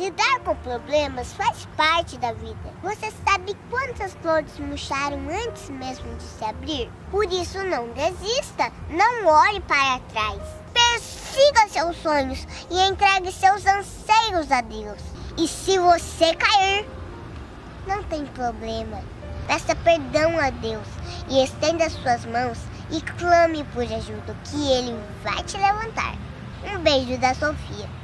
Lidar com problemas faz parte da vida. Você sabe quantas flores murcharam antes mesmo de se abrir? Por isso, não desista, não olhe para trás. Persiga seus sonhos e entregue seus anseios a Deus. E se você cair, não tem problema. Peça perdão a Deus e estenda suas mãos e clame por ajuda, que Ele vai te levantar. Um beijo da Sofia.